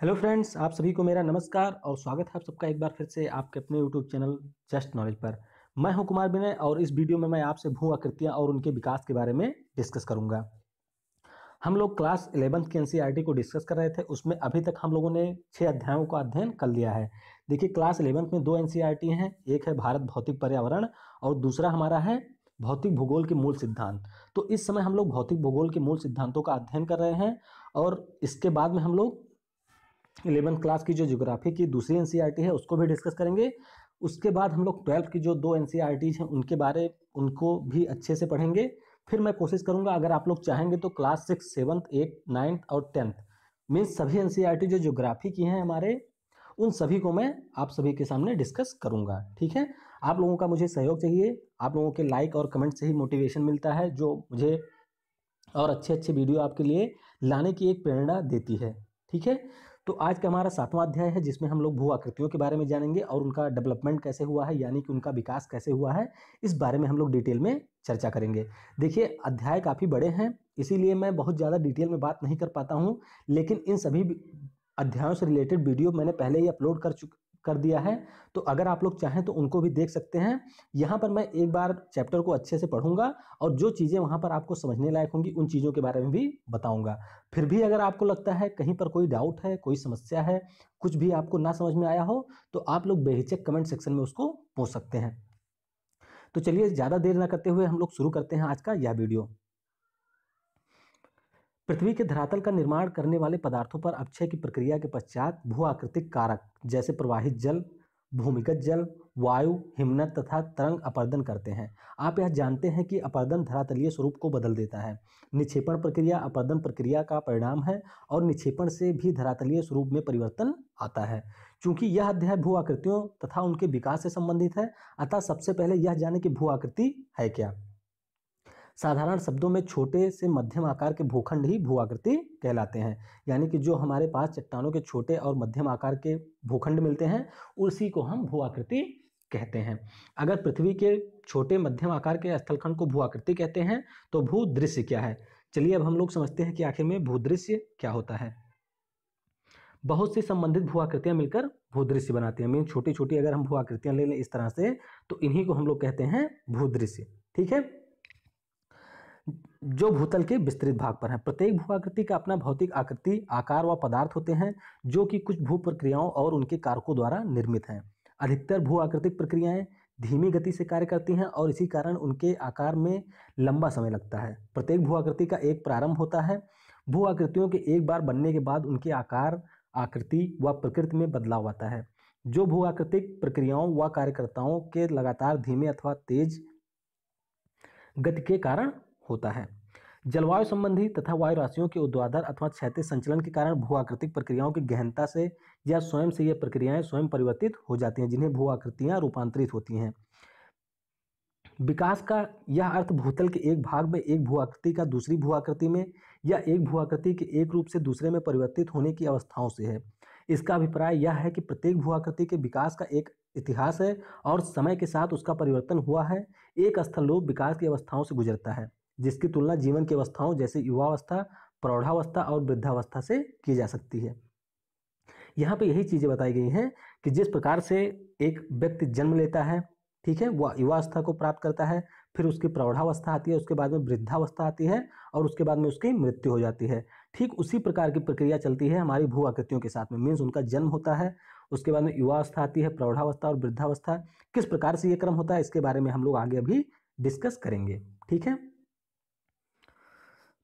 Hello friends, आप सभी को मेरा नमस्कार और स्वागत है आप सबका एक बार फिर से आपके अपने यूट्यूब चैनल जस्ट नॉलेज पर। मैं हूँ कुमार विनय और इस वीडियो में मैं आपसे भू आकृतियाँ और उनके विकास के बारे में डिस्कस करूँगा। हम लोग क्लास इलेवंथ की एन को डिस्कस कर रहे थे, उसमें अभी तक हम लोगों ने छः अध्यायों का अध्ययन कर लिया है। देखिए, क्लास इलेवंथ में दो एन हैं, एक है भारत भौतिक पर्यावरण और दूसरा हमारा है भौतिक भूगोल के मूल सिद्धांत। तो इस समय हम लोग भौतिक भूगोल के मूल सिद्धांतों का अध्ययन कर रहे हैं और इसके बाद में हम लोग इलेवंथ क्लास की जो ज्योग्राफी की दूसरी एन e है, उसको भी डिस्कस करेंगे। उसके बाद हम लोग ट्वेल्थ की जो दो एन हैं, उनके बारे, उनको भी अच्छे से पढ़ेंगे। फिर मैं कोशिश करूँगा, अगर आप लोग चाहेंगे तो class six seventh eight, ninth और टेंथ, मीन्स सभी एन जो ज्योग्राफी की हैं हमारे, उन सभी को मैं आप सभी के सामने डिस्कस करूँगा, ठीक है? आप लोगों का मुझे सहयोग चाहिए, आप लोगों के लाइक और कमेंट से ही मोटिवेशन मिलता है, जो मुझे और अच्छे अच्छे वीडियो आपके लिए लाने की एक प्रेरणा देती है, ठीक है? तो आज का हमारा सातवां अध्याय है, जिसमें हम लोग भू आकृतियों के बारे में जानेंगे और उनका डेवलपमेंट कैसे हुआ है, यानी कि उनका विकास कैसे हुआ है, इस बारे में हम लोग डिटेल में चर्चा करेंगे। देखिए, अध्याय काफ़ी बड़े हैं, इसीलिए मैं बहुत ज़्यादा डिटेल में बात नहीं कर पाता हूँ, लेकिन इन सभी अध्यायों से रिलेटेड वीडियो मैंने पहले ही अपलोड कर चुक कर दिया है। तो अगर आप लोग चाहें तो उनको भी देख सकते हैं। यहाँ पर मैं एक बार चैप्टर को अच्छे से पढ़ूँगा और जो चीज़ें वहाँ पर आपको समझने लायक होंगी उन चीज़ों के बारे में भी बताऊँगा। फिर भी अगर आपको लगता है कहीं पर कोई डाउट है, कोई समस्या है, कुछ भी आपको ना समझ में आया हो तो आप लोग बेहिचक कमेंट सेक्शन में उसको पूछ सकते हैं। तो चलिए ज़्यादा देर ना करते हुए हम लोग शुरू करते हैं आज का यह वीडियो। पृथ्वी के धरातल का निर्माण करने वाले पदार्थों पर अपक्षय की प्रक्रिया के पश्चात भू आकृतिक कारक, जैसे प्रवाहित जल, भूमिगत जल, वायु हिमनत तथा तरंग अपर्दन करते हैं। आप यह जानते हैं कि अपर्दन धरातलीय स्वरूप को बदल देता है। निक्षेपण प्रक्रिया अपर्दन प्रक्रिया का परिणाम है और निक्षेपण से भी धरातलीय स्वरूप में परिवर्तन आता है। क्योंकि यह अध्याय भू आकृतियों तथा उनके विकास से संबंधित है, अतः सबसे पहले यह जाने कि भू आकृति है क्या। साधारण शब्दों में छोटे से मध्यम आकार के भूखंड ही भू आकृति कहलाते हैं। यानी कि जो हमारे पास चट्टानों के छोटे और मध्यम आकार के भूखंड मिलते हैं, उसी को हम भू आकृति कहते हैं। अगर पृथ्वी के छोटे मध्यम आकार के स्थलखंड को भू आकृति कहते हैं तो भू दृश्य क्या है? चलिए अब हम लोग समझते हैं कि आखिर में भूदृश्य क्या होता है। बहुत सी संबंधित भू आकृतियाँ मिलकर भूदृश्य बनाती हैं। मीन छोटी छोटी अगर हम भू आकृतियाँ ले लें इस तरह से तो इन्हीं को हम लोग कहते हैं भूदृश्य। ठीक है? जो भूतल के विस्तृत भाग पर हैं। प्रत्येक भू आकृति का अपना भौतिक आकृति, आकार व पदार्थ होते हैं, जो कि कुछ भू प्रक्रियाओं और उनके कारकों द्वारा निर्मित हैं। अधिकतर भू आकृतिक प्रक्रियाएँ धीमी गति से कार्य करती हैं और इसी कारण उनके आकार में लंबा समय लगता है। प्रत्येक भू आकृति का एक प्रारंभ होता है। भू आकृतियों के एक बार बनने के बाद उनके आकार, आकृति व प्रकृति में बदलाव आता है। जो भू आकृतिक प्रक्रियाओं व कार्यकर्ताओं के लगातार धीमे अथवा तेज गति के कारण होता है। जलवायु संबंधी तथा वायु राशियों के उद्वादर अथवा क्षैतिज संचलन के कारण भू आकृतिक प्रक्रियाओं की गहनता से या स्वयं से ये प्रक्रियाएँ स्वयं परिवर्तित हो जाती हैं, जिन्हें भू आकृतियाँ रूपांतरित होती हैं। विकास का यह अर्थ भूतल के एक भाग में एक भू आकृति का दूसरी भू आकृति में या एक भू आकृति के एक रूप से दूसरे में परिवर्तित होने की अवस्थाओं से है। इसका अभिप्राय यह है कि प्रत्येक भू आकृति के विकास का एक इतिहास है और समय के साथ उसका परिवर्तन हुआ है। एक स्थल रूप विकास की अवस्थाओं से गुजरता है। जिसकी तुलना जीवन की अवस्थाओं जैसे युवावस्था, प्रौढ़ावस्था और वृद्धावस्था से की जा सकती है। यहाँ पे यही चीज़ें बताई गई हैं कि जिस प्रकार से एक व्यक्ति जन्म लेता है, ठीक है, वह युवावस्था को प्राप्त करता है, फिर उसकी प्रौढ़ावस्था आती है, उसके बाद में वृद्धावस्था आती है और उसके बाद में उसकी मृत्यु हो जाती है। ठीक उसी प्रकार की प्रक्रिया चलती है हमारी भू आकृतियों के साथ में मीन्स उनका जन्म होता है, उसके बाद में युवावस्था आती है, प्रौढ़ावस्था और वृद्धावस्था, किस प्रकार से ये क्रम होता है इसके बारे में हम लोग आगे अभी डिस्कस करेंगे, ठीक है?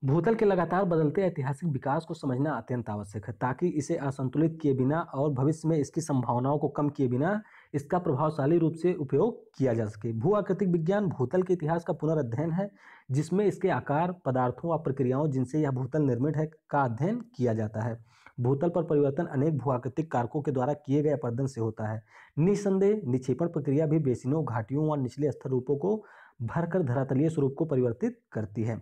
भूतल के लगातार बदलते ऐतिहासिक विकास को समझना अत्यंत आवश्यक है, ताकि इसे असंतुलित किए बिना और भविष्य में इसकी संभावनाओं को कम किए बिना इसका प्रभावशाली रूप से उपयोग किया जा सके। भू आकृतिक विज्ञान भूतल के इतिहास का पुनर्अध्ययन है, जिसमें इसके आकार, पदार्थों व प्रक्रियाओं जिनसे यह भूतल निर्मित है का अध्ययन किया जाता है। भूतल पर परिवर्तन अनेक भू आकृतिक कारकों के द्वारा किए गए अपर्दन से होता है। निसंदेह निक्षेपण प्रक्रिया भी बेसिनों, घाटियों व निचले स्तर रूपों को भरकर धरातलीय स्वरूप को परिवर्तित करती है।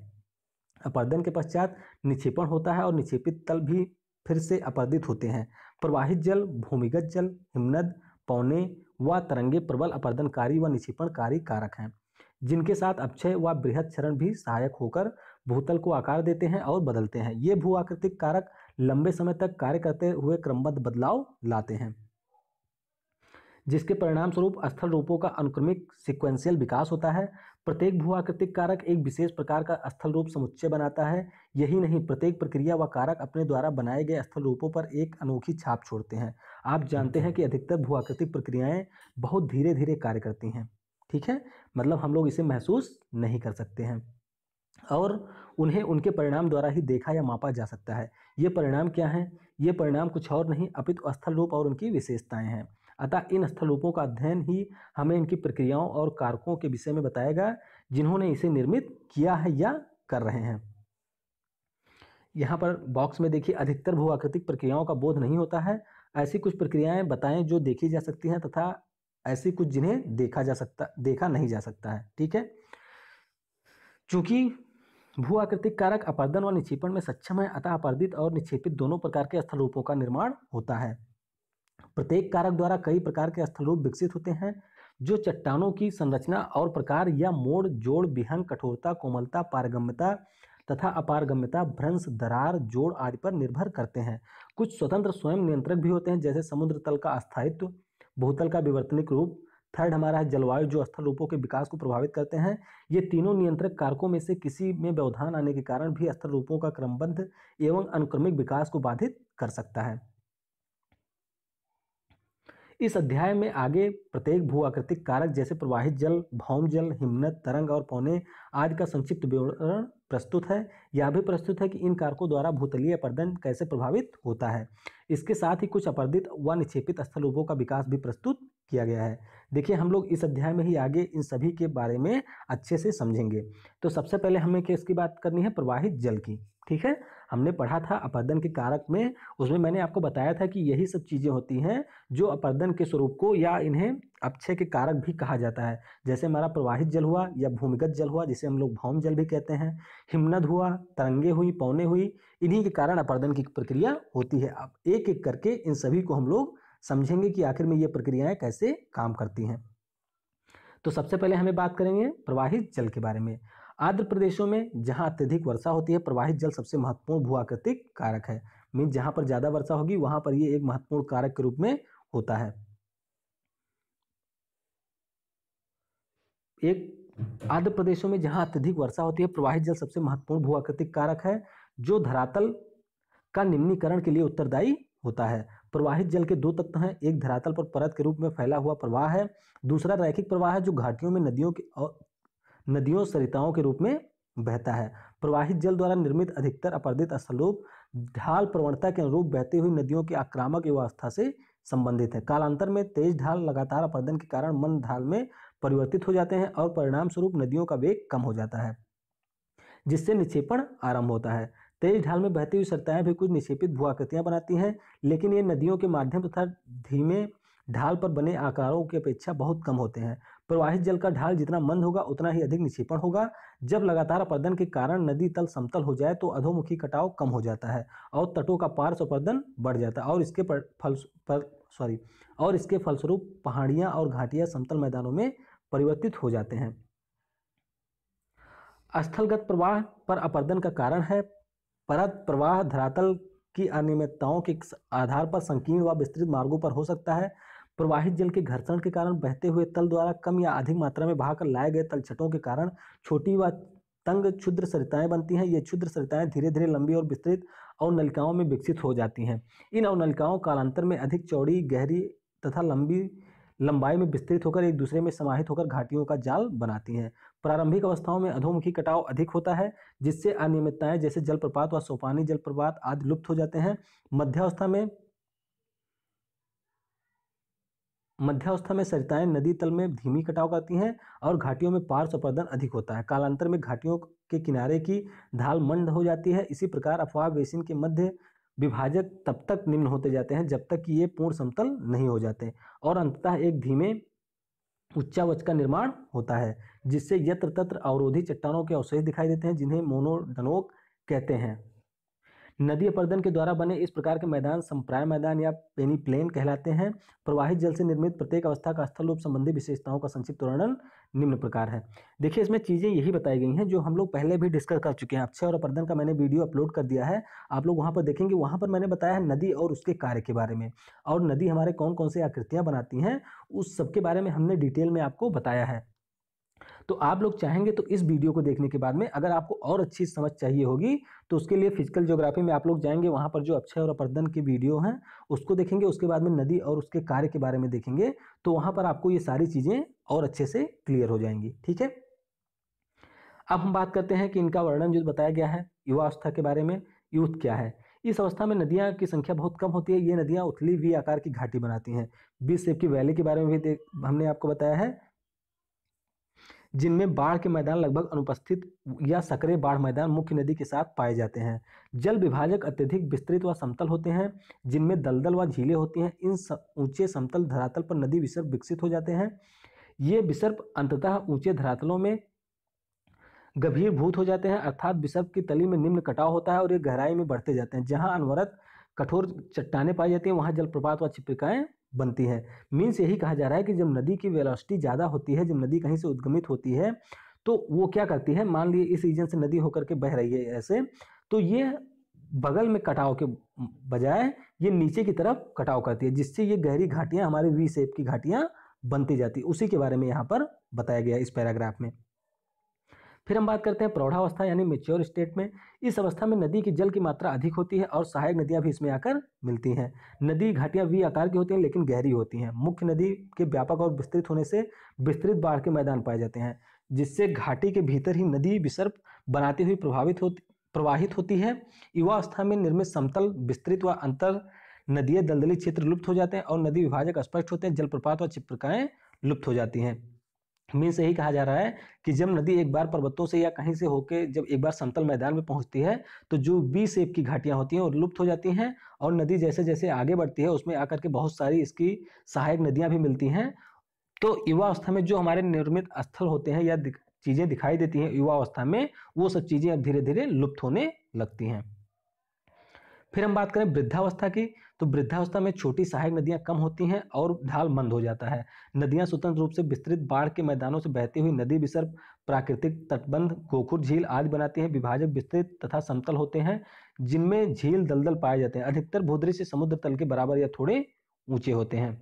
अपर्दन के पश्चात निक्षेपण होता है और निक्षेपित तल भी फिर से अपर्दित होते हैं। प्रवाहित जल, भूमिगत जल, हिमनद, पौने व तरंगे प्रबल अपर्दनकारी व निक्षेपणकारी कारक हैं, जिनके साथ अक्षय व बृहद चरण भी सहायक होकर भूतल को आकार देते हैं और बदलते हैं। ये भू आकृतिक कारक लंबे समय तक कार्य करते हुए क्रमबद्ध बदलाव लाते हैं। जिसके परिणाम स्वरूप स्थल रूपों का अनुक्रमिक सिक्वेंशियल विकास होता है। प्रत्येक भू आकृतिक कारक एक विशेष प्रकार का स्थल रूप समुच्चय बनाता है। यही नहीं, प्रत्येक प्रक्रिया व कारक अपने द्वारा बनाए गए स्थल रूपों पर एक अनोखी छाप छोड़ते हैं। आप जानते हैं कि अधिकतर भू आकृतिक प्रक्रियाएँ बहुत धीरे धीरे कार्य करती हैं। ठीक है? मतलब हम लोग इसे महसूस नहीं कर सकते हैं। और उन्हें उनके परिणाम द्वारा ही देखा या मापा जा सकता है। ये परिणाम क्या हैं? ये परिणाम कुछ और नहीं, अपितु स्थल रूप और उनकी विशेषताएँ हैं। अतः इन स्थल रूपों का अध्ययन ही हमें इनकी प्रक्रियाओं और कारकों के विषय में बताएगा, जिन्होंने इसे निर्मित किया है या कर रहे हैं। यहाँ पर बॉक्स में देखिए, अधिकतर भू आकृतिक प्रक्रियाओं का बोध नहीं होता है। ऐसी कुछ प्रक्रियाएँ बताएँ जो देखी जा सकती हैं तथा ऐसी कुछ जिन्हें देखा जा सकता, देखा नहीं जा सकता है, ठीक है? चूँकि भू आकृतिक कारक अपर्दन और निक्षेपण में सक्षम है, अतः अपर्दित और निक्षेपित दोनों प्रकार के स्थल रूपों का निर्माण होता है। प्रत्येक कारक द्वारा कई प्रकार के स्थल रूप विकसित होते हैं, जो चट्टानों की संरचना और प्रकार या मोड़, जोड़ विहंग कठोरता, कोमलता, पारगम्यता तथा अपारगम्यता, भ्रंश, दरार, जोड़ आदि पर निर्भर करते हैं। कुछ स्वतंत्र स्वयं नियंत्रक भी होते हैं, जैसे समुद्र तल का अस्थायित्व, भूतल का विवर्तनिक रूप, थर्ड हमारा है जलवायु, जो स्थल रूपों के विकास को प्रभावित करते हैं। ये तीनों नियंत्रक कारकों में से किसी में व्यवधान आने के कारण भी स्थल रूपों का क्रमबद्ध एवं अनुक्रमिक विकास को बाधित कर सकता है। इस अध्याय में आगे प्रत्येक भू आकृतिक कारक जैसे प्रवाहित जल, भौम जल हिमनत तरंग और पौने आदि का संक्षिप्त विवरण प्रस्तुत है। यह भी प्रस्तुत है कि इन कारकों द्वारा भूतलीय अपर्दन कैसे प्रभावित होता है। इसके साथ ही कुछ अपर्दित व निक्षेपित स्थल रूपों का विकास भी प्रस्तुत किया गया है। देखिए, हम लोग इस अध्याय में ही आगे इन सभी के बारे में अच्छे से समझेंगे। तो सबसे पहले हमें किसकी बात करनी है? प्रवाहित जल की। ठीक है? हमने पढ़ा था अपर्दन के कारक में, उसमें मैंने आपको बताया था कि यही सब चीज़ें होती हैं जो अपर्दन के स्वरूप को या इन्हें अपक्षय के कारक भी कहा जाता है। जैसे हमारा प्रवाहित जल हुआ या भूमिगत जल हुआ, जिसे हम लोग भौम जल भी कहते हैं। हिमनद हुआ, तरंगे हुई, पौने हुई, इन्हीं के कारण अपर्दन की प्रक्रिया होती है। अब एक एक करके इन सभी को हम लोग समझेंगे कि आखिर में ये प्रक्रियाएँ कैसे काम करती हैं। तो सबसे पहले हमें बात करेंगे प्रवाहित जल के बारे में। आर्द्र प्रदेशों में जहाँ अत्यधिक वर्षा होती है, प्रवाहित जल सबसे महत्वपूर्ण भूआकृतिक कारक है। मीन जहाँ पर ज़्यादा वर्षा होगी, वहाँ पर ये एक महत्वपूर्ण कारक के रूप में होता है। एक, आर्द्र प्रदेशों में जहाँ अत्यधिक वर्षा होती है, प्रवाहित जल सबसे महत्वपूर्ण भू आकृतिक कारक है, जो धरातल का निम्नीकरण के लिए उत्तरदायी होता है। प्रवाहित जल के दो तत्व हैं, एक धरातल पर परत के रूप में फैला हुआ प्रवाह है, दूसरा रैखिक प्रवाह है, जो घाटियों में नदियों के नदियों सरिताओं के रूप में बहता है। प्रवाहित जल द्वारा निर्मित अधिकतर अपर्दित स्थलरूप, ढाल प्रवणता के अनुरूप बहती हुई नदियों की आक्रामक अवस्था से संबंधित है। कालांतर में तेज ढाल लगातार अपर्दन के कारण मन ढाल में परिवर्तित हो जाते हैं और परिणाम स्वरूप नदियों का वेग कम हो जाता है, जिससे निक्षेपण आरंभ होता है। तेज ढाल में बहती हुई सरिताएँ भी कुछ निक्षेपित भूआकृतियाँ बनाती हैं, लेकिन ये नदियों के माध्यम तथा धीमे ढाल पर बने आकारों की अपेक्षा बहुत कम होते हैं। प्रवाहित जल का ढाल जितना मंद होगा, उतना ही अधिक निक्षेपण होगा। जब लगातार अपर्दन के कारण नदी तल समतल हो जाए तो अधोमुखी कटाव कम हो जाता है और तटों का पार्श्व अपर्दन बढ़ जाता है। और इसके पर, फल, पर सॉरी और इसके फलस्वरूप पहाड़ियाँ और घाटियाँ समतल मैदानों में परिवर्तित हो जाते हैं। स्थलगत प्रवाह पर अपर्दन का कारण है परत प्रवाह, धरातल की अनियमितताओं के आधार पर संकीर्ण व विस्तृत मार्गों पर हो सकता है। प्रवाहित जल के घर्षण के कारण बहते हुए तल द्वारा कम या अधिक मात्रा में बहाकर लाए गए तलछटों के कारण छोटी व तंग क्षुद्र सरिताएँ बनती हैं। ये क्षुद्र सरिताएँ धीरे धीरे लंबी और विस्तृत अवनलिकाओं में विकसित हो जाती हैं। इन अवनलिकाओं कालांतर में अधिक चौड़ी, गहरी तथा लंबी लंबाई में विस्तृत होकर एक दूसरे में समाहित होकर घाटियों का जाल बनाती हैं। प्रारंभिक अवस्थाओं में अधोमुखी कटाव अधिक होता है, जिससे अनियमितताएँ जैसे जलप्रपात व सोपानी जलप्रपात आदि लुप्त हो जाते हैं। मध्यावस्था में मध्यावस्था में सरिताएँ नदी तल में धीमी कटाव करती हैं और घाटियों में पार्श्व अपर्दन अधिक होता है। कालांतर में घाटियों के किनारे की ढाल मंद हो जाती है। इसी प्रकार अफवाह बेसिन के मध्य विभाजक तब तक निम्न होते जाते हैं जब तक कि ये पूर्ण समतल नहीं हो जाते और अंततः एक धीमे उच्चावच का निर्माण होता है, जिससे यत्र तत्र अवरोधी चट्टानों के अवशेष दिखाई देते हैं, जिन्हें मोनोडनोक कहते हैं। नदी अपर्दन के द्वारा बने इस प्रकार के मैदान संप्राय मैदान या पेनी प्लेन कहलाते हैं। प्रवाहित जल से निर्मित प्रत्येक अवस्था का स्थल रूप संबंधी विशेषताओं का संक्षिप्त वर्णन निम्न प्रकार है। देखिए, इसमें चीज़ें यही बताई गई हैं जो हम लोग पहले भी डिस्कस कर चुके हैं। अक्षय और अपर्दन का मैंने वीडियो अपलोड कर दिया है। आप लोग वहाँ पर देखेंगे, वहाँ पर मैंने बताया है नदी और उसके कार्य के बारे में। और नदी हमारे कौन कौन से आकृतियाँ बनाती हैं, उस सब के बारे में हमने डिटेल में आपको बताया है। तो आप लोग चाहेंगे तो इस वीडियो को देखने के बाद में अगर आपको और अच्छी समझ चाहिए होगी तो उसके लिए फ़िज़िकल ज्योग्राफी में आप लोग जाएँगे, वहाँ पर जो अक्षय और अपर्दन की वीडियो हैं, उसको देखेंगे, उसके बाद में नदी और उसके कार्य के बारे में देखेंगे तो वहाँ पर आपको ये सारी चीज़ें और अच्छे से क्लियर हो जाएँगी, ठीक है? अब हम बात करते हैं कि इनका वर्णन जो बताया गया है, युवा अवस्था के बारे में यूथ क्या है? इस अवस्था में नदियाँ की संख्या बहुत कम होती है, ये नदियाँ उथली वी आकार की घाटी बनाती हैं। बीस सेप की वैली के बारे में भी हमने आपको बताया है जिनमें बाढ़ के मैदान लगभग अनुपस्थित या सकरे बाढ़ मैदान मुख्य नदी के साथ पाए जाते हैं। जल विभाजक अत्यधिक विस्तृत व समतल होते हैं, जिनमें दलदल व झीलें होती हैं। इन ऊँचे समतल धरातल पर नदी विसर्प विकसित हो जाते हैं। ये विसर्प अंततः ऊँचे धरातलों में गंभीर भूत हो जाते हैं, अर्थात विसर्प की तली में निम्न कटाव होता है और ये गहराई में बढ़ते जाते हैं। जहाँ अनवरत कठोर चट्टाने पाई जाती हैं, वहाँ जलप्रपात व छिपिकाएँ बनती है। मीन्स यही कहा जा रहा है कि जब नदी की वेलोसिटी ज़्यादा होती है, जब नदी कहीं से उद्गमित होती है तो वो क्या करती है? मान लीजिए इस रीजन से नदी होकर के बह रही है ऐसे तो ये बगल में कटाव के बजाय ये नीचे की तरफ़ कटाव करती है, जिससे ये गहरी घाटियाँ, हमारे वी शेप की घाटियाँ बनती जाती उसी के बारे में यहाँ पर बताया गया इस पैराग्राफ में। फिर हम बात करते हैं प्रौढ़ावस्था यानी मेच्योर स्टेट में। इस अवस्था में नदी की जल की मात्रा अधिक होती है और सहायक नदियाँ भी इसमें आकर मिलती हैं। नदी घाटियाँ वी आकार की होती हैं, लेकिन गहरी होती हैं। मुख्य नदी के व्यापक और विस्तृत होने से विस्तृत बाढ़ के मैदान पाए जाते हैं, जिससे घाटी के भीतर ही नदी विसर्प बनाती हुई प्रभावित होती, प्रवाहित होती है। युवा अवस्था में निर्मित समतल, विस्तृत व अंतर नदीय दलदली क्षेत्र लुप्त हो जाते हैं और नदी विभाजक स्पष्ट होते हैं, जलप्रपात व चिप्रकाएँ लुप्त हो जाती हैं। मीन्स यही कहा जा रहा है कि जब नदी एक बार पर्वतों से या कहीं से होकर जब एक बार समतल मैदान में पहुँचती है तो जो बी सेप की घाटियाँ होती हैं, वो लुप्त हो जाती हैं और नदी जैसे जैसे आगे बढ़ती है, उसमें आकर के बहुत सारी इसकी सहायक नदियाँ भी मिलती हैं। तो युवा अवस्था में जो हमारे निर्मित स्थल होते हैं या चीज़ें दिखाई देती हैं युवा अवस्था में, वो सब चीज़ें अब धीरे धीरे लुप्त होने लगती हैं। फिर हम बात करें वृद्धावस्था की तो वृद्धावस्था में छोटी सहायक नदियाँ कम होती हैं और ढाल मंद हो जाता है। नदियाँ स्वतंत्र रूप से विस्तृत बाढ़ के मैदानों से बहती हुई नदी विसर्प, प्राकृतिक तटबंध, गोखुर झील आदि बनाती हैं, विभाजक विस्तृत तथा समतल होते हैं, जिनमें झील दलदल पाए जाते हैं। अधिकतर भूदृश्य समुद्र तल के बराबर या थोड़े ऊँचे होते हैं।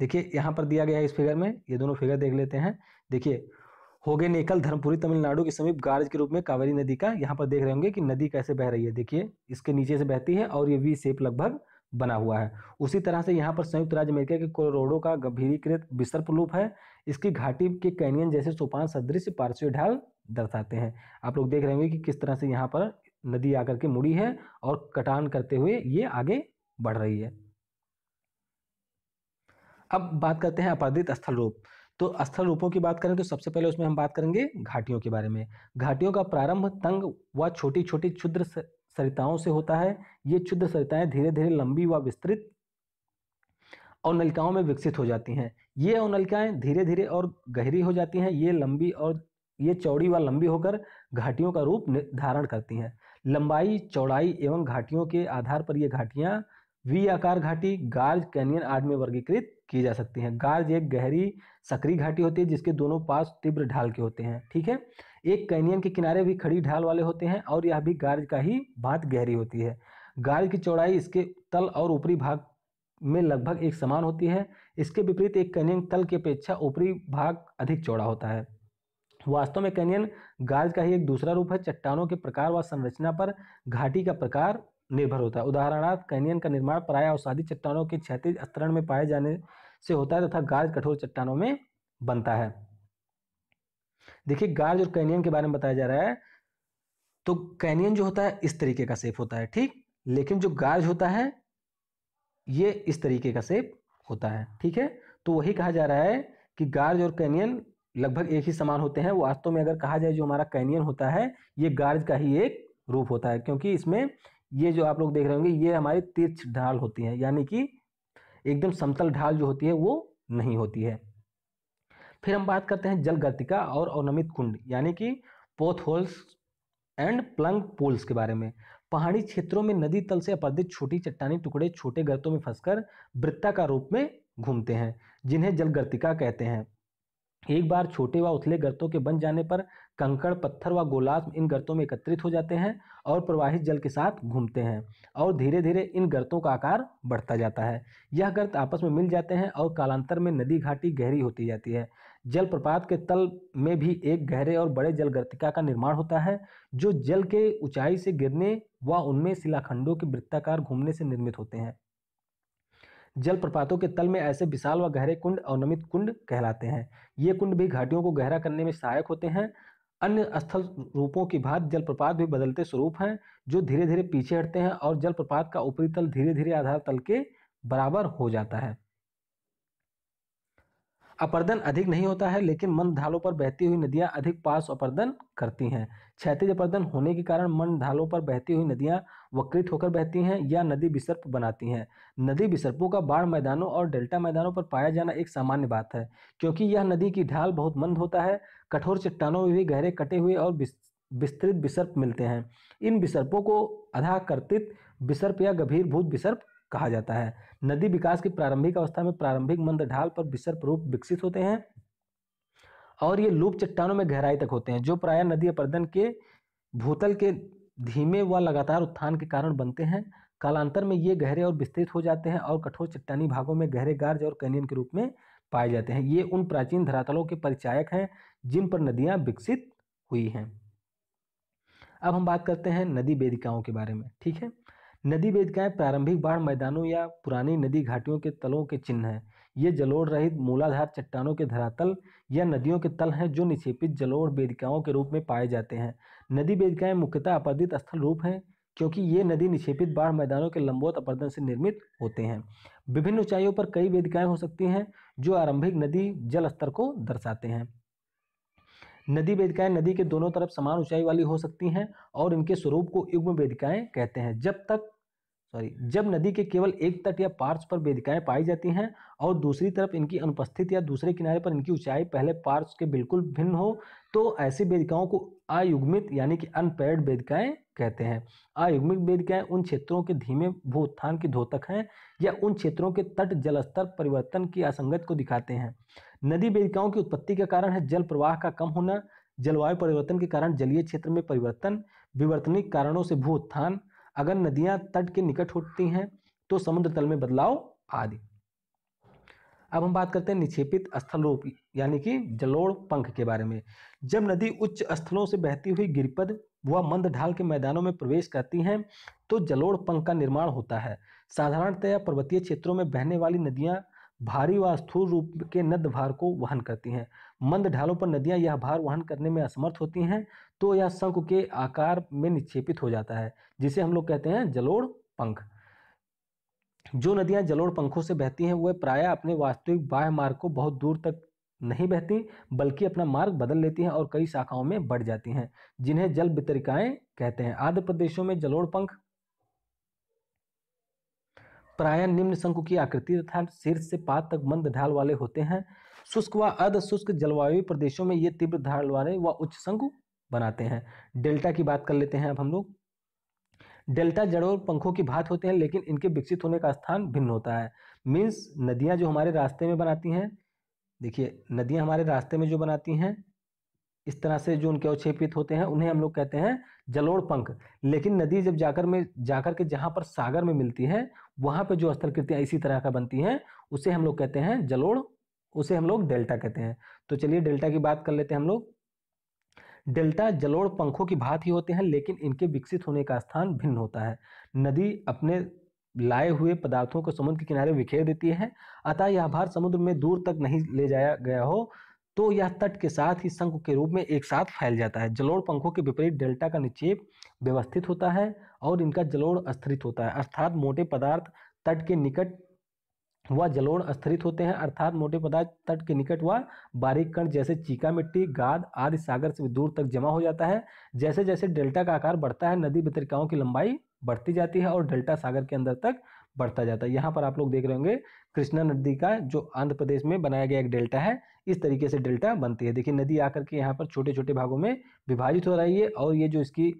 देखिए, यहाँ पर दिया गया इस फिगर में, ये दोनों फिगर देख लेते हैं। देखिए होगे नेकल धर्मपुरी तमिलनाडु के समीप गार्ज के रूप में कावेरी नदी का। यहाँ पर देख रहे होंगे कि नदी कैसे बह रही है। देखिए, इसके नीचे से बहती है और ये वी शेप लगभग बना हुआ है। उसी तरह से यहाँ पर संयुक्त राज्य अमेरिका के कोलोराडो का गंभीरीकृत विसर्प लूप है। इसकी घाटी के कैनियन जैसे सोपान सदृश पार्श्व ढाल दर्शाते हैं। आप लोग देख रहे होंगे कि किस तरह से यहाँ पर नदी आकर के मुड़ी है और कटान करते हुए ये आगे बढ़ रही है। अब बात करते हैं अपर्दित स्थल रूप। तो स्थल रूपों की बात करें तो सबसे पहले उसमें हम बात करेंगे घाटियों के बारे में। घाटियों का प्रारंभ तंग व छोटी छोटी क्षुद्र सरिताओं से होता है। ये क्षुद्र सरिताएँ धीरे धीरे लंबी व विस्तृत और नलिकाओं में विकसित हो जाती हैं। ये अवनलिकाएँ धीरे धीरे और गहरी हो जाती हैं। ये लंबी और ये चौड़ी व लंबी होकर घाटियों का रूप धारण करती हैं। लंबाई, चौड़ाई एवं घाटियों के आधार पर ये घाटियाँ वी आकार घाटी, गार्ज कैनियन आदि में वर्गीकृत की जा सकती हैं। गार्ज एक गहरी, सकरी घाटी होती है, जिसके दोनों पास तीव्र ढाल के होते हैं, ठीक है? एक कैनियन के किनारे भी खड़ी ढाल वाले होते हैं और यह भी गार्ज का ही बात गहरी होती है। गार्ज की चौड़ाई इसके तल और ऊपरी भाग में लगभग एक समान होती है। इसके विपरीत एक कैनियन तल की अपेक्षा ऊपरी भाग अधिक चौड़ा होता है। वास्तव में कैनियन गार्ज का ही एक दूसरा रूप है। चट्टानों के प्रकार व संरचना पर घाटी का प्रकार निर्भर होता है। उदाहरणार्थ, कैनियन का निर्माण प्राय अवसादी चट्टानों के क्षैतिज स्तरण में पाए जाने से होता है तथा गार्ज कठोर चट्टानों में बनता है। देखिए गार्ज और कैनियन के बारे में बताया जा रहा है तो कैनियन जो होता है, इस तरीके का सेप होता है, ठीक? लेकिन जो गार्ज होता है, ये इस तरीके का सेप होता है, ठीक है? तो वही कहा जा रहा है कि गार्ज और कैनियन लगभग एक ही समान होते हैं। वास्तव में अगर कहा जाए जो हमारा कैनियन होता है, ये गार्ज का ही एक रूप होता है, क्योंकि इसमें ये जो आप लोग देख रहे होंगे, ये हमारी तीर्थ ढाल होती है। यानी कि एकदम समतल ढाल जो होती है, वो नहीं होती है। फिर हम बात करते हैं जल गर्तिका और अवनमित कुंड, यानी कि पोथ होल्स एंड प्लंग पोल्स के बारे में। पहाड़ी क्षेत्रों में नदी तल से अपर्दित छोटी चट्टानी टुकड़े छोटे गर्तों में फंसकर वृत्ता का रूप में घूमते हैं, जिन्हें जलगर्तिका कहते हैं। एक बार छोटे व उथले गर्तों के बन जाने पर कंकड़, पत्थर व गोलास इन गर्तों में एकत्रित हो जाते हैं और प्रवाहित जल के साथ घूमते हैं और धीरे धीरे इन गर्तों का आकार बढ़ता जाता है। यह गर्त आपस में मिल जाते हैं और कालांतर में नदी घाटी गहरी होती जाती है। जलप्रपात के तल में भी एक गहरे और बड़े जल गर्तिका का निर्माण होता है, जो जल के ऊंचाई से गिरने व उनमें शिलाखंडों के वृत्ताकार घूमने से निर्मित होते हैं। जलप्रपातों के तल में ऐसे विशाल व गहरे कुंड, अवनमित कुंड कहलाते हैं। ये कुंड भी घाटियों को गहरा करने में सहायक होते हैं। अन्य स्थल रूपों की भांति जलप्रपात भी बदलते स्वरूप हैं, जो धीरे धीरे पीछे हटते हैं और जलप्रपात का ऊपरी तल धीरे धीरे आधार तल के बराबर हो जाता है। अपर्दन अधिक नहीं होता है, लेकिन मन ढालों पर बहती हुई नदियाँ अधिक पास अपर्दन करती हैं। क्षैतिज अपर्दन होने के कारण मन ढालों पर बहती हुई नदियाँ वक्रित होकर बहती हैं या नदी विसर्प बनाती हैं। नदी विसर्पों का बाढ़ मैदानों और डेल्टा मैदानों पर पाया जाना एक सामान्य बात है, क्योंकि यह नदी की ढाल बहुत मंद होता है, कठोर चट्टानों में भी गहरे कटे हुए और विस्तृत विसर्प मिलते हैं। इन विसर्पों को अधाकर्तित विसर्प या गंभीरभूत विसर्प कहा जाता है। नदी विकास की प्रारंभिक अवस्था में प्रारंभिक मंद ढाल पर विसर्प रूप विकसित होते हैं और ये लूप चट्टानों में गहराई तक होते हैं, जो प्राय नदी अपर्दन के भूतल के धीमे व लगातार उत्थान के कारण बनते हैं। कालांतर में ये गहरे और विस्तृत हो जाते हैं और कठोर चट्टानी भागों में गहरे गार्ज और कैनियन के रूप में पाए जाते हैं। ये उन प्राचीन धरातलों के परिचायक हैं, जिन पर नदियाँ विकसित हुई हैं। अब हम बात करते हैं नदी वेदिकाओं के बारे में, ठीक है? नदी वेदिकाएँ प्रारंभिक बाढ़ मैदानों या पुरानी नदी घाटियों के तलों के चिन्ह हैं। ये जलोढ़ रहित मूलाधार चट्टानों के धरातल या नदियों के तल हैं, जो निक्षेपित जलोढ़ वेदिकाओं के रूप में पाए जाते हैं। नदी वेदिकाएँ मुख्यतः अपर्दित स्थल रूप हैं, क्योंकि ये नदी निक्षेपित बाढ़ मैदानों के लंबोत अपर्दन से निर्मित होते हैं। विभिन्न ऊंचाइयों पर कई वेदिकाएँ हो सकती हैं, जो आरंभिक नदी जल स्तर को दर्शाते हैं। नदी वेदिकाएँ नदी के दोनों तरफ़ समान ऊंचाई वाली हो सकती हैं और इनके स्वरूप को युग्म वेदिकाएँ कहते हैं। जब तक सॉरी जब नदी के केवल एक तट या पार्श्व पर वेदिकाएँ पाई जाती हैं और दूसरी तरफ़ इनकी अनुपस्थित या दूसरे किनारे पर इनकी ऊंचाई पहले पार्श्व के बिल्कुल भिन्न हो तो ऐसी वेदिकाओं को अयुग्मित यानी कि अनपेड वेदिकाएँ कहते हैं। अयुग्मित वेदिकाएँ उन क्षेत्रों के धीमे भू उत्थान की धोतक हैं या उन क्षेत्रों के तट जलस्तर परिवर्तन की असंगत को दिखाते हैं। नदी वेदिकाओं की उत्पत्ति का कारण है, जल प्रवाह का कम होना, जलवायु परिवर्तन के कारण जलीय क्षेत्र में परिवर्तन विवर्तनिक कारणों से भू उत्थान अगर नदियाँ तट के निकट होती हैं तो समुद्र तल में बदलाव आदि। अब हम बात करते हैं निक्षेपित स्थल रूप, यानी कि जलोड़ पंख के बारे में। जब नदी उच्च स्थलों से बहती हुई गिरपद व मंद ढाल के मैदानों में प्रवेश करती हैं तो जलोड़ पंख का निर्माण होता है। साधारणतया पर्वतीय क्षेत्रों में बहने वाली नदियाँ भारी व स्थूल रूप के नद भार को वहन करती हैं। मंद ढालों पर नदियाँ यह भार वहन करने में असमर्थ होती हैं तो यह शंख के आकार में निक्षेपित हो जाता है, जिसे हम लोग कहते हैं जलोड़ पंख। जो नदियाँ जलोड़ पंखों से बहती हैं, वह प्राय अपने वास्तविक बाह्य मार्ग को बहुत दूर तक नहीं बहती, बल्कि अपना मार्ग बदल लेती हैं और कई शाखाओं में बढ़ जाती हैं, जिन्हें जल वितरिकाएँ कहते हैं। आंध्र प्रदेशों में जलोड़ पंख प्राय निम्न शंकु की आकृति तथा शीर्ष से पात तक मंद ढाल वाले होते हैं। शुष्क व अर्ध शुष्क जलवायु प्रदेशों में ये तीव्र ढाल वाले व उच्च शंकु बनाते हैं। डेल्टा की बात कर लेते हैं अब हम लोग। डेल्टा जड़ों और पंखों की भात होते हैं, लेकिन इनके विकसित होने का स्थान भिन्न होता है। मीन्स नदियाँ जो हमारे रास्ते में बनाती हैं, देखिए, नदियाँ हमारे रास्ते में जो बनाती हैं, इस तरह से जो उनके अवक्षेपित होते हैं, उन्हें हम लोग कहते हैं जलोड़ पंख। लेकिन नदी जब जाकर में, जाकर के जहाँ पर सागर में मिलती है वहाँ पर जो स्थलकृतियाँ इसी तरह का बनती हैं, उसे हम लोग कहते हैं जलोड़ उसे हम लोग डेल्टा कहते हैं। तो चलिए डेल्टा की बात कर लेते हैं हम लोग। डेल्टा जलोड़ पंखों की भात ही होते हैं, लेकिन इनके विकसित होने का स्थान भिन्न होता है। नदी अपने लाए हुए पदार्थों को समुद्र के किनारे बिखेर देती है, अतः यह भार समुद्र में दूर तक नहीं ले जाया गया हो। तो यह तट के साथ ही शंख के रूप में एक साथ फैल जाता है। जलोड़ पंखों के विपरीत डेल्टा का निक्षेप व्यवस्थित होता है और इनका जलोड़ अस्थिरित होता है। अर्थात मोटे पदार्थ तट के निकट व जलोढ़ स्थिरित होते हैं। अर्थात मोटे पदार्थ तट के निकट व बारीक कण जैसे चीका मिट्टी, गाद आदि सागर से दूर तक जमा हो जाता है। जैसे जैसे डेल्टा का आकार बढ़ता है नदी वितरिकाओं की लंबाई बढ़ती जाती है और डेल्टा सागर के अंदर तक बढ़ता जाता है। यहाँ पर आप लोग देख रहे होंगे, कृष्णा नदी का जो आंध्र प्रदेश में बनाया गया एक डेल्टा है, इस तरीके से डेल्टा बनती है। देखिए, नदी आकर के यहाँ पर छोटे छोटे भागों में विभाजित हो रही है और ये जो इसकी,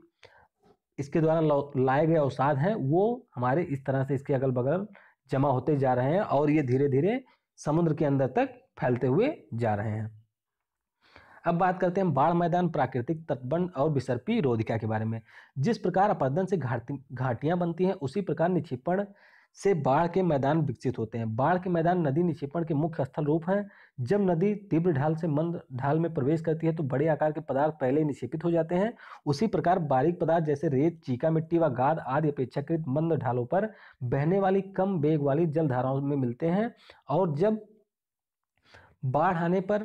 इसके द्वारा लाए गए अवसाद हैं, वो हमारे इस तरह से इसके अगल बगल जमा होते जा रहे हैं और ये धीरे धीरे समुद्र के अंदर तक फैलते हुए जा रहे हैं। अब बात करते हैं बाढ़ मैदान, प्राकृतिक तटबंध और विसर्पी रोधिका के बारे में। जिस प्रकार अपरदन से घाटी, घाटियाँ बनती हैं, उसी प्रकार निक्षेपण से बाढ़ के मैदान विकसित होते हैं। बाढ़ के मैदान नदी निक्षेपण के मुख्य स्थल रूप हैं। जब नदी तीव्र ढाल से मंद ढाल में प्रवेश करती है तो बड़े आकार के पदार्थ पहले ही निक्षेपित हो जाते हैं। उसी प्रकार बारीक पदार्थ जैसे रेत, चीका, मिट्टी व गाद आदि अपेक्षाकृत मंद ढालों पर बहने वाली कम वेग वाली जलधाराओं में मिलते हैं। और जब बाढ़ आने पर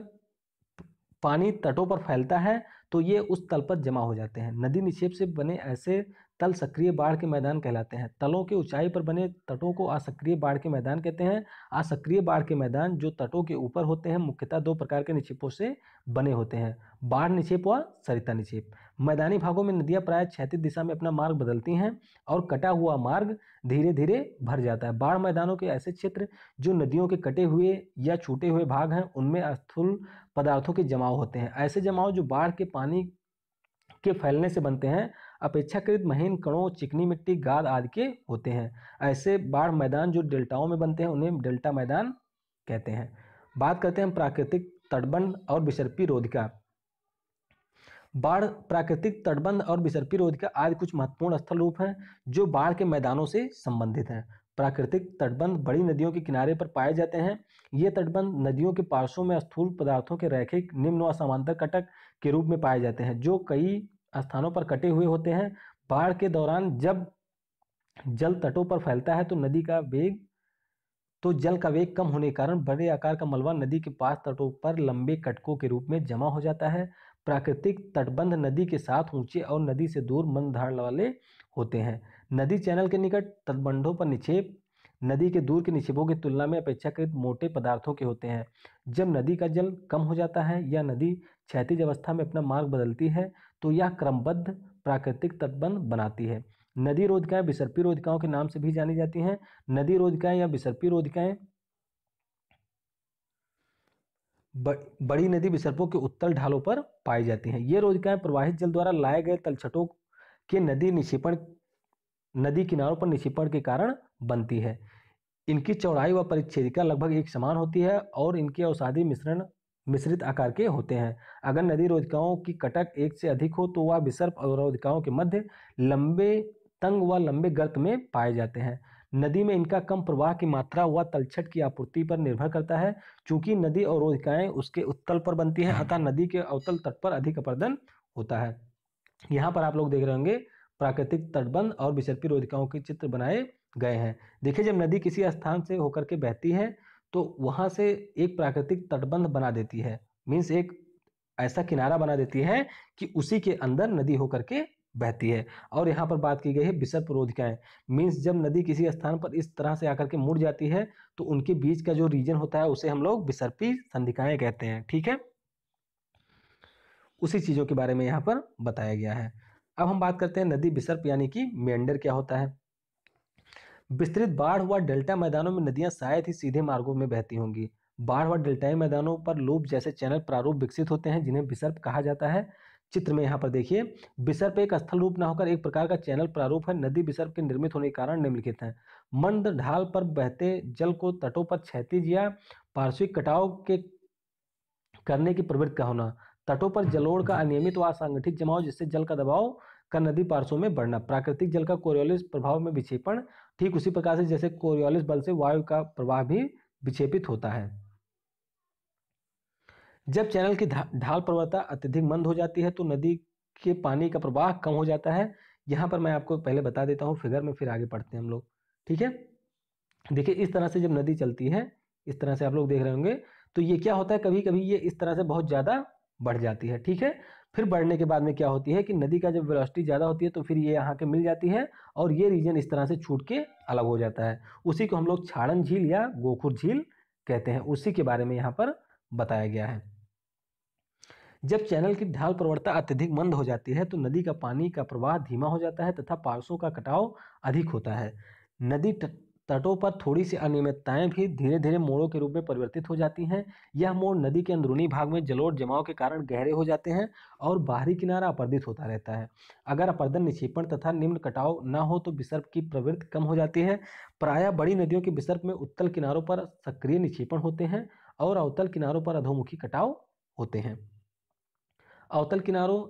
पानी तटों पर फैलता है तो ये उस तल पर जमा हो जाते हैं। नदी निक्षेप से बने ऐसे तल सक्रिय बाढ़ के मैदान कहलाते हैं। तलों के ऊंचाई पर बने तटों को असक्रिय बाढ़ के मैदान कहते हैं। असक्रिय बाढ़ के मैदान जो तटों के ऊपर होते हैं, मुख्यतः दो प्रकार के निक्षेपों से बने होते हैं। बाढ़ निक्षेप व सरिता निक्षेप। मैदानी भागों में नदियाँ प्राय क्षैतिज दिशा में अपना मार्ग बदलती हैं और कटा हुआ मार्ग धीरे धीरे भर जाता है। बाढ़ मैदानों के ऐसे क्षेत्र जो नदियों के कटे हुए या छूटे हुए भाग हैं, उनमें स्थूल पदार्थों के जमाव होते हैं। ऐसे जमाव जो बाढ़ के पानी के फैलने से बनते हैं अपेक्षाकृत महीन कणों, चिकनी मिट्टी, गाद आदि के होते हैं। ऐसे बाढ़ मैदान जो डेल्टाओं में बनते हैं, उन्हें डेल्टा मैदान कहते हैं। बात करते हैं प्राकृतिक तटबंध और विसर्पी रोध का। बाढ़, प्राकृतिक तटबंध और विसर्पी रोध का आदि कुछ महत्वपूर्ण स्थल रूप हैं, जो बाढ़ के मैदानों से संबंधित हैं। प्राकृतिक तटबंध बड़ी नदियों के किनारे पर पाए जाते हैं। ये तटबंध नदियों के पार्श्वों में स्थूल पदार्थों के रैखिक, निम्न व समांतर कटक के रूप में पाए जाते हैं, जो कई स्थानों पर कटे हुए होते हैं। बाढ़ के दौरान जब जल तटों पर फैलता है तो नदी का वेग तो जल का वेग कम होने के कारण बड़े आकार का मलबा नदी के पास तटों पर लंबे कटकों के रूप में जमा हो जाता है। प्राकृतिक तटबंध नदी के साथ ऊँचे और नदी से दूर मंदधार वाले होते हैं। नदी चैनल के निकट तटबंधों पर निक्षेप, नदी के दूर के निक्षेपों की तुलना में अपेक्षाकृत मोटे पदार्थों के होते हैं। जब नदी का जल कम हो जाता है या नदी क्षैतिज अवस्था में अपना मार्ग बदलती है तो यह क्रमबद्ध प्राकृतिक तटबंध बनाती है। नदी रोधिकाएँ विसर्पी रोधिकाओं के नाम से भी जानी जाती हैं। नदी रोधिकाएँ या विसर्पी रोधिकाएँ बड़ी नदी विसर्पों के उत्तल ढालों पर पाई जाती हैं। ये रोधिकाएँ प्रवाहित जल द्वारा लाए गए तलछटों के नदी निक्षेपण, नदी किनारों पर निक्षेपण के कारण बनती है। इनकी चौड़ाई व परिच्छेदिका लगभग एक समान होती है और इनके औषधि मिश्रण मिश्रित आकार के होते हैं। अगर नदी रोधिकाओं की कटक एक से अधिक हो तो वह विसर्प रोधिकाओं के मध्य लंबे तंग व लंबे गर्त में पाए जाते हैं। नदी में इनका कम प्रवाह की मात्रा व तलछट की आपूर्ति पर निर्भर करता है। चूँकि नदी और रोधिकाएँ उसके उत्तल पर बनती हैं, अतः नदी के अवतल तट पर अधिक अपर्दन होता है। यहाँ पर आप लोग देख रहे होंगे, प्राकृतिक तटबंध और विसर्पी रोधिकाओं के चित्र बनाए गए हैं। देखिए, जब नदी किसी स्थान से होकर के बहती है तो वहाँ से एक प्राकृतिक तटबंध बना देती है। मीन्स एक ऐसा किनारा बना देती है कि उसी के अंदर नदी होकर के बहती है। और यहाँ पर बात की गई है विसर्प रोधिकाएँ। मीन्स जब नदी किसी स्थान पर इस तरह से आकर के मुड़ जाती है तो उनके बीच का जो रीजन होता है, उसे हम लोग विसर्पी संधिकाएँ कहते हैं। ठीक है? उसी चीज़ों के बारे में यहाँ पर बताया गया है। अब हम बात करते हैं नदी विसर्प यानी कि मेंढर क्या होता है। विस्तृत बाढ़ व डेल्टा मैदानों में नदियाँ शायद ही सीधे मार्गों में बहती होंगी। बाढ़ व डेल्टाई मैदानों पर लूप जैसे चैनल प्रारूप विकसित होते हैं, जिन्हें विसर्प कहा जाता है। चित्र में यहाँ पर देखिए, विसर्प एक स्थल रूप न होकर एक प्रकार का चैनल प्रारूप है। नदी विसर्प के निर्मित होने के कारण निम्नलिखित हैं। मंद ढाल पर बहते जल को तटों पर क्षैतिज या पार्श्विक कटाव के करने की प्रवृत्ति का होना, तटों पर जलोड़ का अनियमित व असंगठित जमाव जिससे जल का दबाव का नदी पार्श्वों में बढ़ना, प्राकृतिक जल का कोरियोलिस प्रभाव में विक्षेपण ठीक उसी प्रकार से जैसे कोरियोलिस बल से वायु का प्रवाह भी विक्षेपित होता है। जब चैनल की ढाल प्रवणता अत्यधिक मंद हो जाती है तो नदी के पानी का प्रवाह कम हो जाता है। यहाँ पर मैं आपको पहले बता देता हूँ, फिगर में फिर आगे पढ़ते हैं हम लोग। ठीक है? देखिए, इस तरह से जब नदी चलती है, इस तरह से आप लोग देख रहे होंगे तो ये क्या होता है? कभी कभी ये इस तरह से बहुत ज़्यादा बढ़ जाती है। ठीक है? फिर बढ़ने के बाद में क्या होती है कि नदी का जब वेलोसिटी ज़्यादा होती है तो फिर ये यहाँ के मिल जाती है और ये रीजन इस तरह से छूट के अलग हो जाता है। उसी को हम लोग छाड़न झील या गोखुर झील कहते हैं। उसी के बारे में यहाँ पर बताया गया है। जब चैनल की ढाल प्रवणता अत्यधिक मंद हो जाती है तो नदी का पानी का प्रवाह धीमा हो जाता है तथा पार्श्वों का कटाव अधिक होता है। नदी तटों पर थोड़ी सी अनियमितताएँ भी धीरे धीरे मोड़ों के रूप में परिवर्तित हो जाती हैं। यह मोड़ नदी के अंदरूनी भाग में जलोढ़ जमाव के कारण गहरे हो जाते हैं और बाहरी किनारा अपर्दित होता रहता है। अगर अपर्दन निक्षेपण तथा निम्न कटाव न हो तो विसर्प की प्रवृत्ति कम हो जाती है। प्रायः बड़ी नदियों के विसर्प में उत्तल किनारों पर सक्रिय निक्षेपण होते हैं और अवतल किनारों पर अधोमुखी कटाव होते हैं। अवतल किनारों,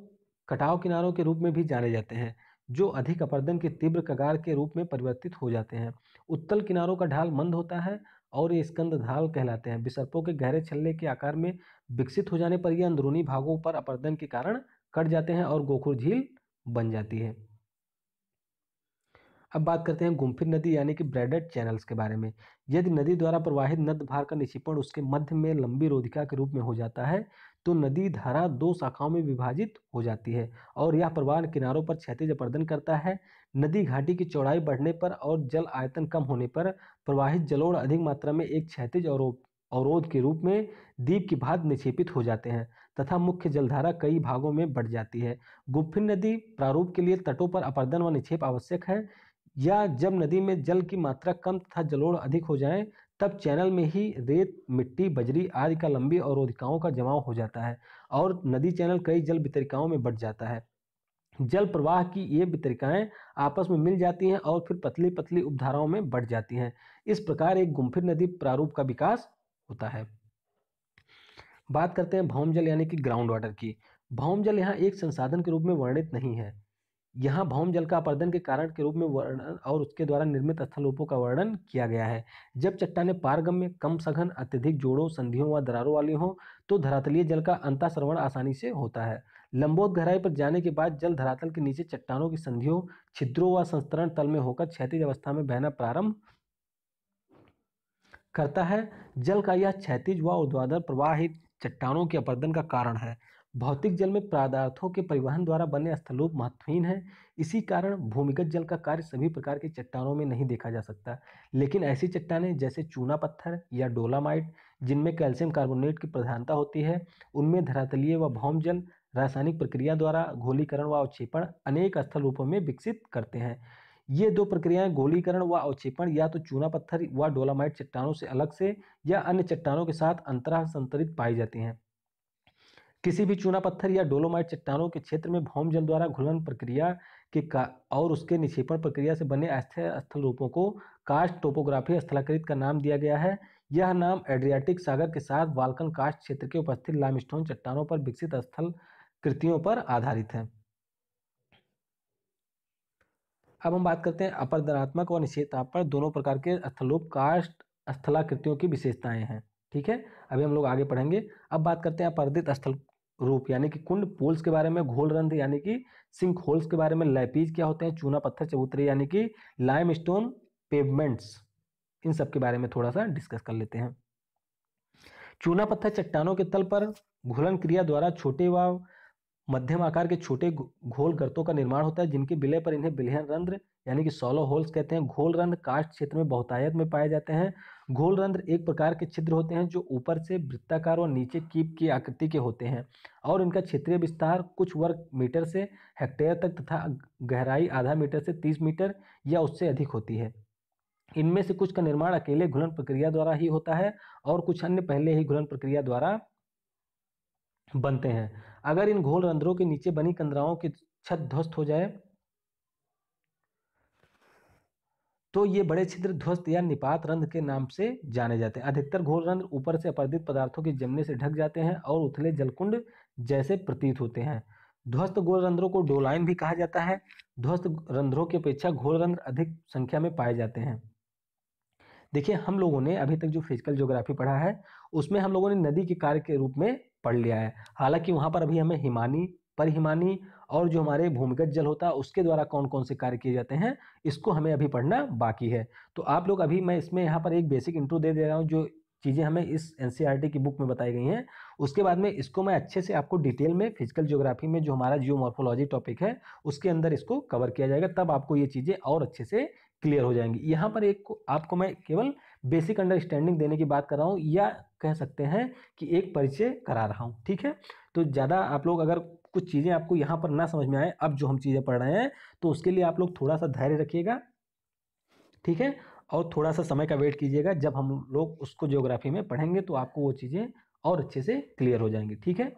कटाव किनारों के रूप में भी जाने जाते हैं, जो अधिक अपर्दन के तीव्र कगार के रूप में परिवर्तित हो जाते हैं। उत्तल किनारों का ढाल मंद होता है और ये स्कंद ढाल कहलाते हैं। विसर्पों के गहरे छल्ले के आकार में विकसित हो जाने पर यह अंदरूनी भागों पर अपर्दन के कारण कट जाते हैं और गोखुर झील बन जाती है। अब बात करते हैं गुम्फिर नदी यानी कि ब्रेडेड चैनल्स के बारे में। यदि नदी द्वारा प्रवाहित नद भार का निक्षेपण उसके मध्य में लंबी रोधिका के रूप में हो जाता है तो नदी धारा दो शाखाओं में विभाजित हो जाती है और यह प्रवाह किनारों पर क्षैतिज अपर्दन करता है। नदी घाटी की चौड़ाई बढ़ने पर और जल आयतन कम होने पर प्रवाहित जलोढ़ अधिक मात्रा में एक क्षैतिज और, अवरोध के रूप में दीप की भात निक्षेपित हो जाते हैं तथा मुख्य जलधारा कई भागों में बढ़ जाती है। गुफिन नदी प्रारूप के लिए तटों पर अपर्दन व निक्षेप आवश्यक है। या जब नदी में जल की मात्रा कम तथा जलोढ़ अधिक हो जाए, तब चैनल में ही रेत, मिट्टी, बजरी आदि का लंबी और अवरोधिकाओं का जमाव हो जाता है और नदी चैनल कई जल वितरिकाओं में बढ़ जाता है। जल प्रवाह की ये वितरिकाएँ आपस में मिल जाती हैं और फिर पतली पतली उपधाराओं में बढ़ जाती हैं। इस प्रकार एक गुम्फिर नदी प्रारूप का विकास होता है। बात करते हैं भौम जल यानी कि ग्राउंड वाटर की। भौम जल यहाँ एक संसाधन के रूप में वर्णित नहीं है। यहाँ भौम जल का अपर्दन के कारण के रूप में वर्णन और उसके द्वारा निर्मित स्थल रूपों का वर्णन किया गया है। जब चट्टाने पारगम में कम सघन, अत्यधिक जोड़ों, संधियों व दरारों वाली हों तो धरातलीय जल का अंताश्रवण आसानी से होता है। लंबोत गहराई पर जाने के बाद जल धरातल के नीचे चट्टानों की संधियों, छिद्रों व संस्तरण तल में होकर क्षैतिज अवस्था में बहना प्रारंभ करता है। जल का यह क्षैतिज व ऊर्ध्वाधर प्रवाहित चट्टानों के अपर्दन का कारण है। भौतिक जल में पदार्थों के परिवहन द्वारा बने स्थलूप महत्वहीन है। इसी कारण भूमिगत जल का कार्य सभी प्रकार के चट्टानों में नहीं देखा जा सकता। लेकिन ऐसी चट्टानें जैसे चूना पत्थर या डोलामाइट, जिनमें कैल्शियम कार्बोनेट की प्रधानता होती है, उनमें धरातलीय व भौम जल, रासायनिक प्रक्रिया द्वारा घोलीकरण व अवक्षेपण अनेक स्थल रूपों में विकसित करते हैं। ये दो प्रक्रियाएँ गोलीकरण व अवक्षेपण या तो चूना पत्थर व डोलामाइट चट्टानों से अलग से या अन्य चट्टानों के साथ अंतरा संतरित पाई जाती हैं। किसी भी चूना पत्थर या डोलोमाइट चट्टानों के क्षेत्र में भौम जल द्वारा घुलन प्रक्रिया के का, और उसके निक्षेपण प्रक्रिया से बने अस्थिर स्थल रूपों को कास्ट टोपोग्राफी स्थलाकृत का नाम दिया गया है। यह नाम एड्रियाटिक सागर के साथ बाल्कन कास्ट क्षेत्र के उपस्थित लाइमस्टोन चट्टानों पर विकसित स्थल कृतियों पर आधारित है। अब हम बात करते हैं अपर धनात्मक और पर दोनों प्रकार के स्थलोप कास्ट स्थलाकृतियों की विशेषताएँ हैं। ठीक है? अभी हम लोग आगे पढ़ेंगे। अब बात करते हैं अपर्दित स्थल रूप, यानी कि कुंड पोल्स के बारे में, घोल रंध्र, यानी कि सिंक होल्स के बारे में, लैपीज क्या होते हैं, चूना, पत्थर, चबूतरे, यानी कि लाइम स्टोन पेवमेंट्स, इन सब के बारे में थोड़ा सा डिस्कस कर लेते हैं। चूना, पत्थर, चट्टानों के तल पर घुलन क्रिया द्वारा छोटे व मध्यम आकार के छोटे घोल गर्तों का निर्माण होता है, जिनके विलय पर इन्हें बिलहन रंध्र, यानी कि सोलो होल्स कहते हैं। घोल रंध्र कास्ट क्षेत्र में बहुतायत में पाए जाते हैं घोल रंध्र एक प्रकार के छिद्र होते हैं जो ऊपर से वृत्ताकार और नीचे कीप की आकृति के होते हैं और इनका क्षेत्रीय विस्तार कुछ वर्ग मीटर से हेक्टेयर तक तथा गहराई आधा मीटर से तीस मीटर या उससे अधिक होती है। इनमें से कुछ का निर्माण अकेले घुलन प्रक्रिया द्वारा ही होता है और कुछ अन्य पहले ही घुलन प्रक्रिया द्वारा बनते हैं। अगर इन घोल रंध्रों के नीचे बनी कंदराओं की छत ध्वस्त हो जाए तो ये बड़े छिद्र ध्वस्त या निपात रंध्र के नाम से जाने जाते हैं। अधिकतर घोल रंध्र ऊपर से अपर्दित पदार्थों के जमने से ढक जाते हैं और उथले जलकुंड जैसे प्रतीत होते हैं। ध्वस्त गोल रंध्रों को डोलाइन भी कहा जाता है। ध्वस्त रंध्रों की अपेक्षा घोल रंध्र अधिक संख्या में पाए जाते हैं। देखिए, हम लोगों ने अभी तक जो फ़िज़िकल ज्योग्राफी पढ़ा है, उसमें हम लोगों ने नदी के कार्य के रूप में पढ़ लिया है। हालाँकि वहाँ पर अभी हमें हिमानी, परिहिमानी और जो हमारे भूमिगत जल होता है, उसके द्वारा कौन कौन से कार्य किए जाते हैं, इसको हमें अभी पढ़ना बाकी है। तो आप लोग अभी मैं इसमें यहाँ पर एक बेसिक इंट्रो दे दे रहा हूँ, जो चीज़ें हमें इस एन e की बुक में बताई गई हैं। उसके बाद में इसको मैं अच्छे से आपको डिटेल में फ़िज़िकल ज्योग्राफी में जो हमारा जियोमॉर्फोलॉजी टॉपिक है, उसके अंदर इसको कवर किया जाएगा, तब आपको ये चीज़ें और अच्छे से क्लियर हो जाएँगी। यहाँ पर एक आपको मैं केवल बेसिक अंडरस्टैंडिंग देने की बात कर रहा हूँ, या कह सकते हैं कि एक परिचय करा रहा हूँ, ठीक है? तो ज़्यादा आप लोग अगर कुछ चीज़ें आपको यहाँ पर ना समझ में आए, अब जो हम चीज़ें पढ़ रहे हैं तो उसके लिए आप लोग थोड़ा सा धैर्य रखिएगा। ठीक है? और थोड़ा सा समय का वेट कीजिएगा, जब हम लोग उसको ज्योग्राफी में पढ़ेंगे तो आपको वो चीज़ें और अच्छे से क्लियर हो जाएँगी। ठीक है?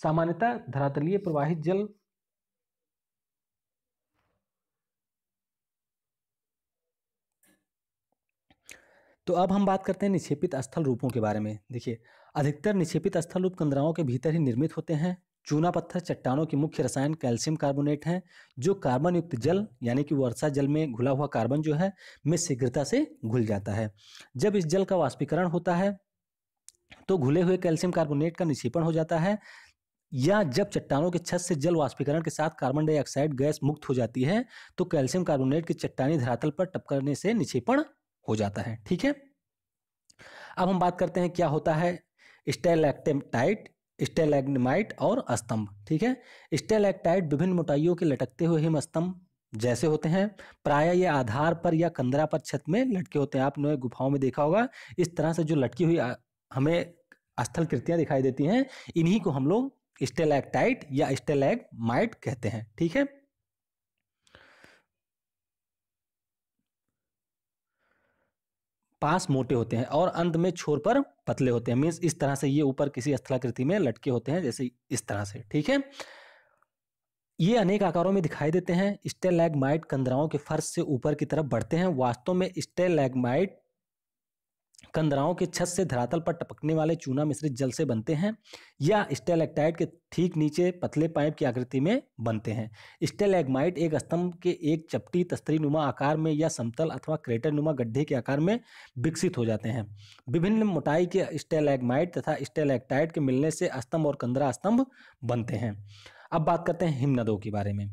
सामान्यतः धरातलीय प्रवाहित जल तो अब हम बात करते हैं निक्षेपित स्थल रूपों के बारे में। देखिए अधिकतर निक्षेपित स्थल रूप कंदराओं के भीतर ही निर्मित होते हैं। चूना पत्थर चट्टानों के मुख्य रसायन कैल्शियम कार्बोनेट है, जो कार्बन युक्त जल, यानी कि वर्षा जल में घुला हुआ कार्बन जो है, में शीघ्रता से घुल जाता है। जब इस जल का वाष्पीकरण होता है तो घुले हुए कैल्शियम कार्बोनेट का निक्षेपण हो जाता है, या जब चट्टानों के छत से जल वाष्पीकरण के साथ कार्बन डाइऑक्साइड गैस मुक्त हो जाती है तो कैल्शियम कार्बोनेट की चट्टानी धरातल पर टपकने से निक्षेपण हो जाता है। ठीक है? अब हम बात करते हैं क्या होता है स्टेलैक्टेमाइट स्टेलैग्माइट और स्तंभ, ठीक है? स्टेलैक्टाइट विभिन्न मोटाइयों के लटकते हुए हिम स्तंभ जैसे होते हैं। प्राय ये आधार पर या कंदरा पर छत में लटके होते हैं। आपने गुफाओं में देखा होगा, इस तरह से जो लटकी हुई हमें स्थल कृतियाँ दिखाई देती हैं, इन्हीं को हम लोग स्टेलैक्टाइट या स्टेलैगमाइट कहते हैं, ठीक है? पास मोटे होते हैं और अंत में छोर पर पतले होते हैं। मीन्स इस तरह से ये ऊपर किसी स्थलाकृति में लटके होते हैं, जैसे इस तरह से, ठीक है? ये अनेक आकारों में दिखाई देते हैं। स्टेलैगमाइट कंदराओं के फर्श से ऊपर की तरफ़ बढ़ते हैं। वास्तव में स्टेलैगमाइट कंदराओं के छत से धरातल पर टपकने वाले चूना मिश्रित जल से बनते हैं या स्टेलेक्टाइट के ठीक नीचे पतले पाइप की आकृति में बनते हैं। स्टेलेगमाइट एक स्तंभ के एक चपटी तस्तरी नुमा आकार में या समतल अथवा क्रेटर नुमा गड्ढे के आकार में विकसित हो जाते हैं। विभिन्न मोटाई के स्टेलेगमाइट तथा स्टेलेक्टाइट के मिलने से स्तंभ और कंदरा स्तंभ बनते हैं। अब बात करते हैं हिमनदों के बारे में।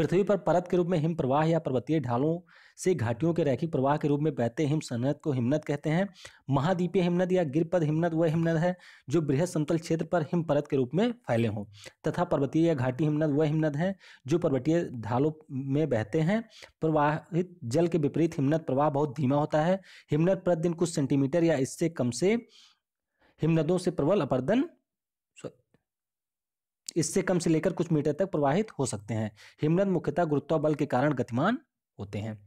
पृथ्वी पर परत के रूप में हिम प्रवाह या पर्वतीय ढालों से घाटियों के रैखिक प्रवाह के रूप में बहते हिम सनत को हिमनद कहते हैं। महाद्वीपीय हिमनद या गिरपद हिमनद वह हिमनद है जो बृहद समतल क्षेत्र पर हिम परत के रूप में फैले हों, तथा पर्वतीय या घाटी हिमनद वह हिमनद है जो पर्वतीय ढालों में बहते हैं। प्रवाहित जल के विपरीत हिमनद प्रवाह बहुत धीमा होता है। हिमनद प्रतिदिन कुछ सेंटीमीटर या इससे कम से हिमनदों से प्रबल अपर्दन इससे कम से लेकर कुछ मीटर तक प्रवाहित हो सकते हैं। हिमनद मुख्यतः गुरुत्वाबल के कारण गतिमान होते हैं।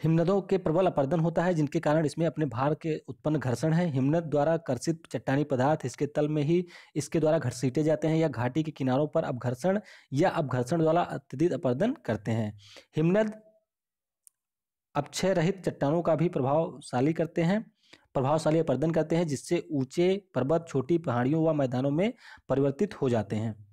हिमनदों के प्रबल अपर्दन होता है, जिनके कारण इसमें अपने भार के उत्पन्न घर्षण है। हिमनद द्वारा कर्षित चट्टानी पदार्थ इसके तल में ही इसके द्वारा घर्षीटे जाते हैं या घाटी के किनारों पर अपघर्षण या अपघर्षण द्वारा अत्यधिक अपर्दन करते हैं। हिमनद अपक्षय रहित चट्टानों का भी प्रभावशाली करते हैं। प्रभावशाली अपर्दन करते हैं, जिससे ऊँचे पर्वत, छोटी पहाड़ियों व मैदानों में परिवर्तित हो जाते हैं।